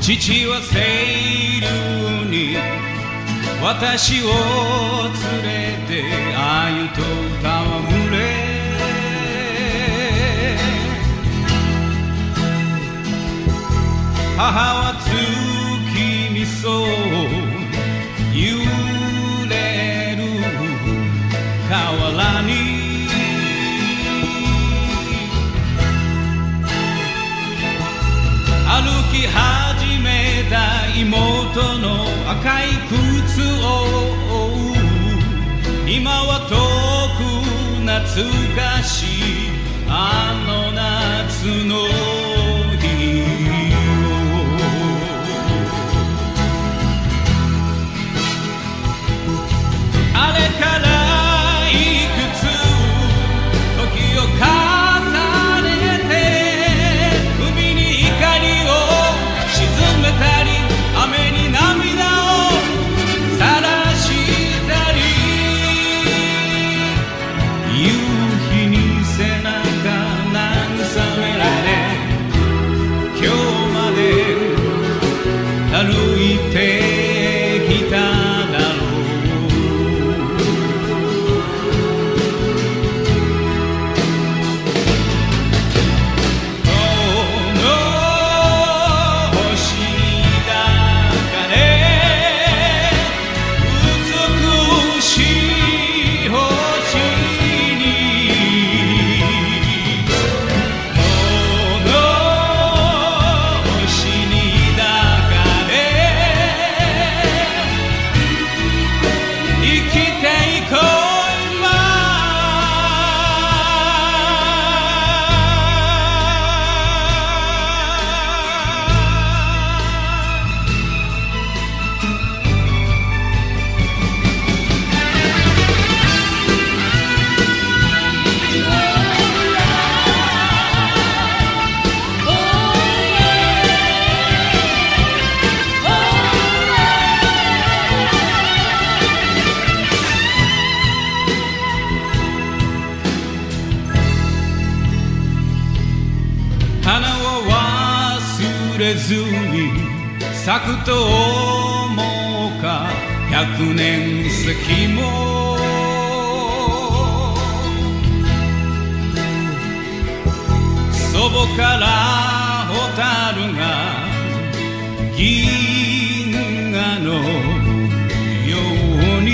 父は清流に私を連れて鮎と戯れ。母は月見そう揺れる河原に。歩き始元の赤い靴を今は遠く懐かしい。あの夏のずに咲くと思うか？百年先も。祖母から蛍が銀河のように。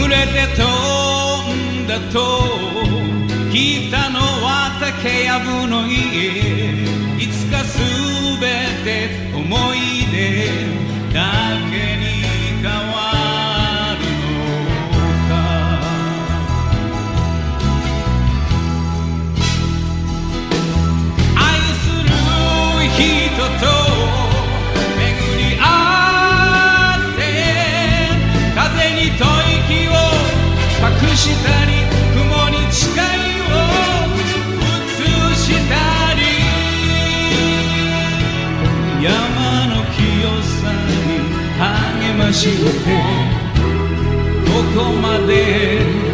群れて飛んだと北のは竹やぶの家。いつかすべて思い出だけに変わるのか。愛する人と巡り合って風に吐息を隠したり。励ましてここまで